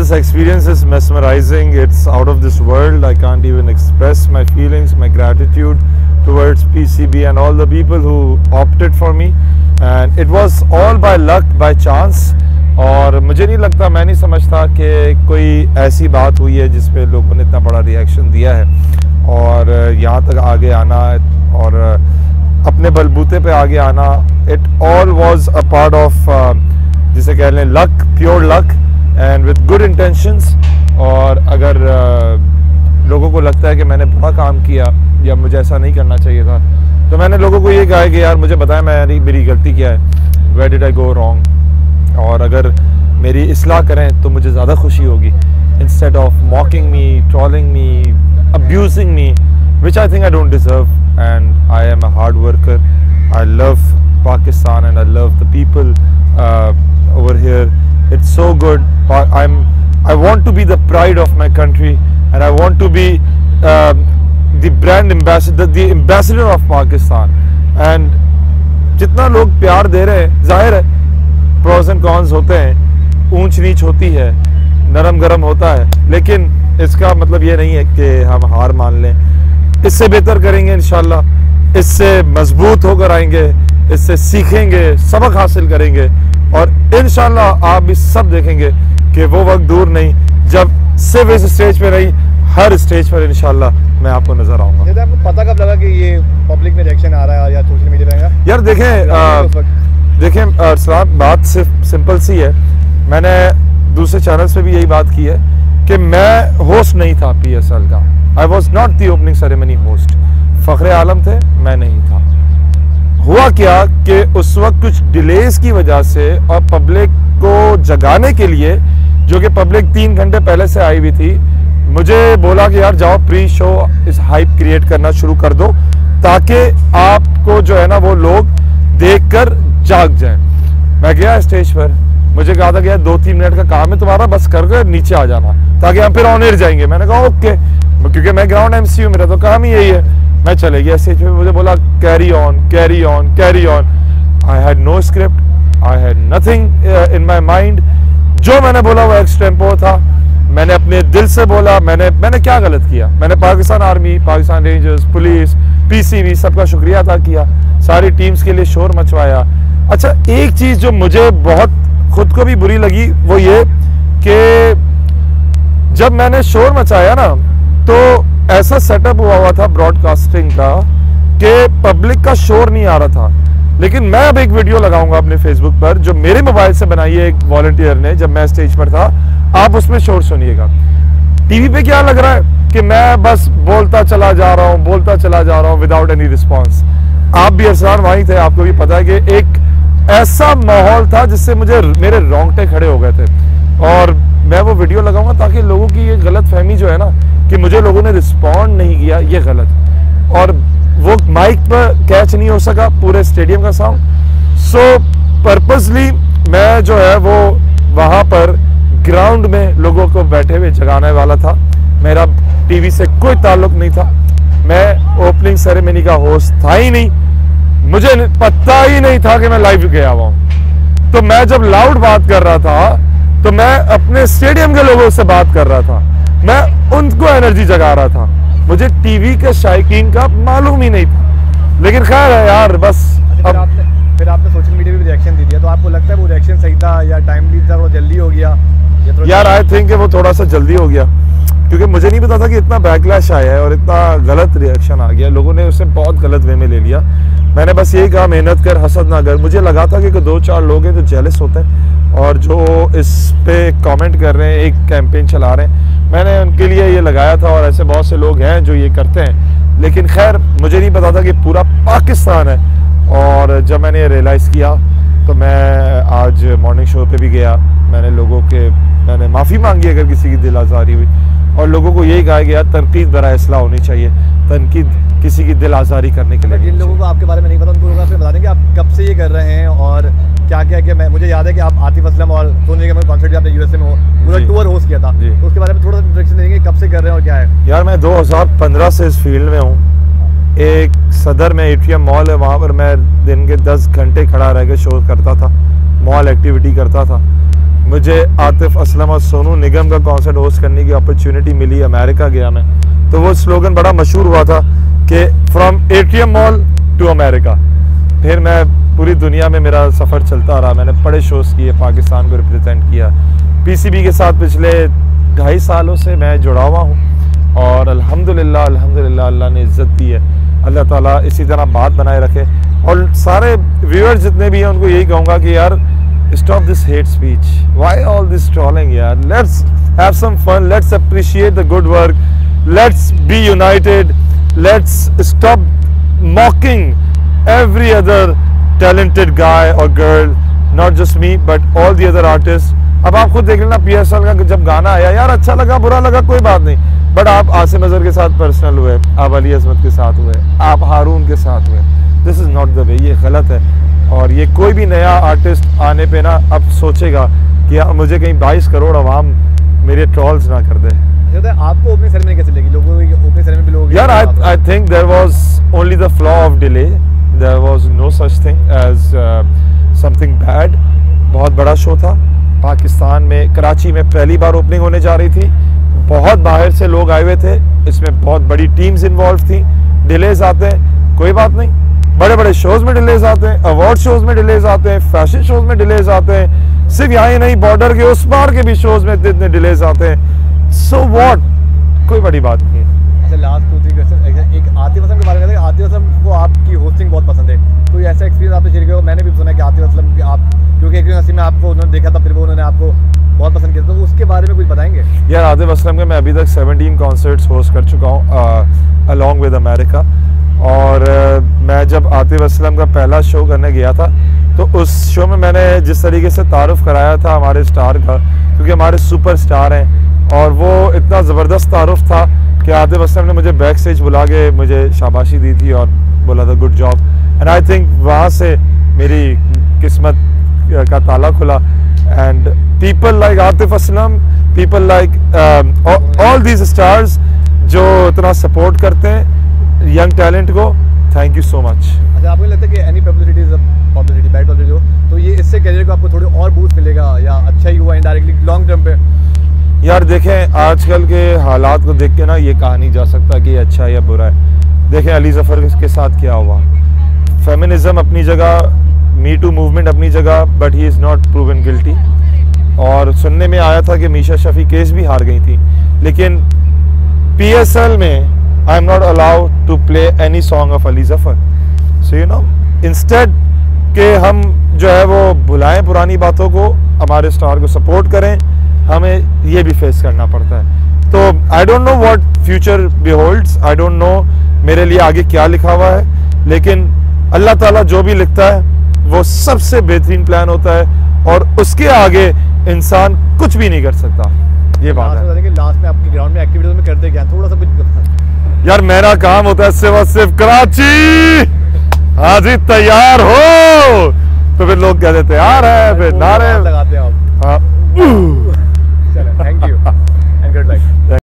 this experience is mesmerizing. It's out of this world. I can't even express my feelings, my gratitude towards PCB and all the people who opted for me. And it was all by luck, by chance. और मुझे नहीं लगता मैं नहीं समझता कि कोई ऐसी बात हुई है जिस पे लोगों ने इतना बड़ा रिएक्शन दिया है और यहाँ तक आगे आना और अपने बलबूते पे आगे आना it all was a part of जिसे कह लें luck pure luck and with good intentions और अगर लोगों को लगता है कि मैंने बुरा काम किया, या मुझे ऐसा नहीं करना चाहिए था तो मैंने लोगों को ये कहा कि यार मुझे बताया मेरी मेरी गलती क्या है? वे डिड आई गो रॉन्ग और अगर मेरी असलाह करें तो मुझे ज़्यादा खुशी होगी। Instead of mocking me trolling me abusing me which I think I don't deserve and I am a hard worker I love Pakistan and I love the people over here It's so good. I'm I want to be the pride of my country, and I want to be uh, the brand ambassador, the ambassador of Pakistan. And जितना लोग प्यार दे रहे हैं ज़ाहिर है pros and cons होते हैं ऊंच नीच होती है नरम गरम होता है लेकिन इसका मतलब ये नहीं है कि हम हार मान लें इससे बेहतर करेंगे इन इससे मज़बूत होकर आएँगे इससे सीखेंगे सबक हासिल करेंगे और इन आप भी सब देखेंगे कि वो वक्त दूर नहीं जब सिर्फ़ इस स्टेज पे नहीं हर स्टेज पर इनशाला मैं आपको नज़र आऊँगा। आपको पता कब लगा कि ये पब्लिक में रिएक्शन आ रहा है या सोशल मीडिया पे यार देखें देखें सलाम बात सिर्फ़ सिंपल सी है। मैंने दूसरे चैनल्स पे भी यही बात की है कि मैं होस्ट नहीं था पीएसएल का। I was not the opening ceremony host Fakhr Alam थे मैं नहीं था। हुआ क्या कि उस वक्त कुछ डिलेज की वजह से और पब्लिक को जगाने के लिए, जो कि पब्लिक तीन घंटे पहले से आई हुई थी, मुझे बोला कि यार जाओ प्री शो इस हाइप क्रिएट करना शुरू कर दो, ताकि आपको जो है ना वो लोग देखकर जाग जाए। मैं गया स्टेज पर, मुझे कहा था कि यार दो तीन मिनट का काम है, तुम्हारा बस कर नीचे आ जाना, ताकि हम फिर ऑन एयर जाएँगे। मैंने कहा, ओके। क्योंकि मैं ग्राउंड एमसी हूँ मेरा तो काम ही यही है। मैं चले गया स्टेज पे, मुझे बोला carry on carry on carry on I had no script I had nothing in my mind जो मैंने बोला वो एक्स टेंपो था। मैंने अपने दिल से बोला, मैंने मैंने क्या गलत किया? मैंने Pakistan army Pakistan rangers police PCB सबका शुक्रिया अदा किया। सारी टीम्स के लिए शोर मचवाया। अच्छा एक चीज़ जो मुझे बहुत, खुद को भी बुरी लगी, वो ये कि जब मैंने शोर मचाया ना तो ऐसा सेटअप हुआ हुआ था ब्रॉडकास्टिंग का कि पब्लिक का शोर नहीं आ रहा था। लेकिन मैं अब एक वीडियो लगाऊँगा अपने फेसबुक पर, जो मेरे मोबाइल से बनाई है एक वॉलंटियर ने, जब मैं स्टेज पर था। आप उसमें शोर सुनिएगा। टीवी पे क्या लग रहा है कि मैं बस बोलता चला जा रहा हूँ, बोलता चला जा रहा हूँ विदाउट एनी रिस्पॉन्स आप भी अरसान वहीं थे, आपको भी पता है कि एक ऐसा माहौल था जिससे मुझे मेरे रोंगटे खड़े हो गए थे। और मैं वो वीडियो लगाऊँगा ताकि लोगों की ये गलत फहमी जो है ना, कि मुझे लोगों ने रिस्पॉन्ड नहीं किया, ये गलत। और वो माइक पर कैच नहीं हो सका, पूरे स्टेडियम का साउंड सो पर्पसली मैं जो है वो वहाँ पर ग्राउंड में लोगों को बैठे हुए जगाने वाला था। मेरा टीवी से कोई ताल्लुक नहीं था। मैं ओपनिंग सेरेमनी का होस्ट था ही नहीं। मुझे पता ही नहीं था कि मैं लाइव गया हुआ तो मैं जब लाउड बात कर रहा था तो मैं अपने स्टेडियम के लोगों से बात कर रहा था। मैं उनको एनर्जी जगा रहा था। मुझे टीवी के शायकीन का मालूम ही नहीं था। लेकिन खैर है यार बस अब आपने फिर आपने सोशल मीडिया पे रिएक्शन दे दिया। तो आपको लगता है वो रिएक्शन सही था या टाइमली था वो जल्दी हो गया? यार आई थिंक वो थोड़ा सा जल्दी हो गया। क्योंकि मुझे नहीं पता था कि इतना बैकलैश आया है और इतना गलत रिएक्शन आ गया लोगों ने उसे बहुत गलत वे में ले लिया। मैंने बस यही कहा मेहनत कर हसद ना कर। मुझे लगा था कि दो चार लोग हैं जो जेलस होते हैं। और जो इस पे कमेंट कर रहे हैं, एक कैंपेन चला रहे हैं। मैंने उनके लिए ये लगाया था और ऐसे बहुत से लोग हैं जो ये करते हैं। लेकिन खैर, मुझे नहीं पता था कि पूरा पाकिस्तान है। और जब मैंने ये रियलाइज़ किया तो मैं आज मॉर्निंग शो पे भी गया। मैंने लोगों के, मैंने माफ़ी मांगी अगर किसी की दिल आज़ारी हुई। और लोगों को यही कहा गया, तनकीद बरा असलाह होनी चाहिए। तनकीद किसी की दिल आज़ारी करने के लिए जिन लोगों को आपके बारे में नहीं पता, उनको बता देंगे, आप कब से ये कर रहे हैं और क्या क्या क्या मैं मुझे याद है कि आप आतिफ असलम और सोनी निगम कॉन्सर्ट आपने यूएसए में हो पूरा टूर होस्ट किया था। तो उसके बारे में थोड़ा सा इंट्रोडक्शन देंगे कब से कर रहे हैं और क्या है। यार मैं 2015 से इस फ़ील्ड में हूँ। एक सदर में एटीएम मॉल है वहाँ पर मैं दिन के 10 घंटे खड़ा रह के शो करता था। मॉल एक्टिविटी करता था। मुझे आतिफ असलम और सोनू निगम का कॉन्सर्ट होस्ट करने की अपॉर्चुनिटी मिली अमेरिका गया मैं। तो वो स्लोगन बड़ा मशहूर हुआ था कि from ATM mall to America फिर मैं पूरी दुनिया में मेरा सफ़र चलता रहा। मैंने बड़े शोज़ किए, पाकिस्तान को रिप्रेजेंट किया। पीसीबी के साथ पिछले ढाई सालों से मैं जुड़ा हुआ हूँ और अल्हम्दुलिल्लाह अल्हम्दुलिल्लाह अल्लाह ने इज़्ज़त दी है। अल्लाह ताला इसी तरह बात बनाए रखे। और सारे व्यूअर्स जितने भी हैं, उनको यही कहूँगा कि यार, stop this hate speech why all this trolling yeah let's have some fun, let's appreciate the good work, let's be united, let's stop mocking every other talented guy or girl not just me but all the other artists. अब आप खुद देख लेना P S L का जब गाना आया यार अच्छा लगा बुरा लगा कोई बात नहीं। बट आप आसिम अजहर के साथ पर्सनल हुए आप अली अजमत के साथ हुए आप हारून के साथ हुए। This is not the way ये गलत है। और ये कोई भी नया आर्टिस्ट आने पे ना अब सोचेगा कि यार मुझे कहीं 22 करोड़ आवाम मेरे ट्रॉल्स ना कर दे। आपको ओपनिंग सेरेमनी कैसे लगी? लोगों ओपनिंग सेरेमनी पे लोग यार I think there was only the flaw of delay there was no such thing as something bad बहुत बड़ा शो था। पाकिस्तान में, कराची में पहली बार ओपनिंग होने जा रही थी। बहुत बाहर से लोग आए हुए थे। इसमें बहुत बड़ी टीम्स इन्वॉल्व थी। डिलेज आते हैं। कोई बात नहीं। बड़े बड़े शोज़ में डिलेज आते हैं। अवार्ड शोज़ में डिलेज आते हैं। फ़ैशन शोज़ में डिलेज आते हैं। सिर्फ़ यहाँ ही नहीं बॉर्डर के उस पार के भी शोज़ में इतने डिलेज आते हैं। सो so वॉट कोई बड़ी बात नहीं अच्छा लास्ट टू थ्री क्वेश्चन एक आतिफ असलम के बारे में आतिफ असलम को आपकी होस्टिंग बहुत पसंद है। कोई ऐसा एक्सपीरियंस आपने शेयर किया मैंने भी सुना कि आतिफ असलम की आप क्योंकि एक हँसी में आपको उन्होंने देखा था फिर वो उन्होंने आपको बहुत पसंद किया तो उसके बारे में कुछ बताएँगे? यार आतिफ असलम के मैं अभी तक 17 कॉन्सर्ट्स होस्ट कर चुका हूँ अलॉन्ग विद अमेरिका और uh, मैं जब आतिफ असलम का पहला शो करने गया था तो उस शो में मैंने जिस तरीके से तारुफ कराया था हमारे स्टार का क्योंकि हमारे सुपर स्टार हैं और वो इतना ज़बरदस्त तारुफ था कि आतिफ असलम ने मुझे बैक स्टेज बुला के मुझे शाबाशी दी थी और बोला था good job and I think वहाँ से मेरी किस्मत का ताला खुला। And people like Atif Aslam people like all these stars जो इतना सपोर्ट करते हैं यंग टैलेंट को थैंक यू सो मच अच्छा आपको लगता है कि any publicity is publicity bad publicity हो? तो ये इससे करियर को आपको थोड़ी और बूस्ट मिलेगा या अच्छा ही हुआ इनडायरेक्टली लॉन्ग टर्म पे? यार देखें आजकल के हालात को देख के ना ये कहा नहीं जा सकता कि अच्छा या बुरा है। देखें अली जफ़र के साथ क्या हुआ। फेमिनिज़म अपनी जगह मी टू मूवमेंट अपनी जगह but he is not proven guilty और सुनने में आया था कि मीशा शफी केस भी हार गई थी। लेकिन पी एस एल में I am not allowed to play any song of Ali Zafar. So you know instead के हम जो है वो बुलाएँ पुरानी बातों को, हमारे स्टार को सपोर्ट करें, हमें ये भी फेस करना पड़ता है। तो I don't know what future beholds I don't know मेरे लिए आगे क्या लिखा हुआ है? लेकिन अल्लाह ताला जो भी लिखता है वो सबसे बेहतरीन प्लान होता है और उसके आगे इंसान कुछ भी नहीं कर सकता। ये बात है। लास्ट में आपकी ग्राउंड में एक्टिविटीज़ में करते क्या? थोड़ा सा कुछ यार मेरा काम होता है सिर्फ़ सिर्फ़ कराची। हाजी तैयार हो। तो फिर लोग कह देते यार है फिर नारे। लगाते हैं आप हाँ।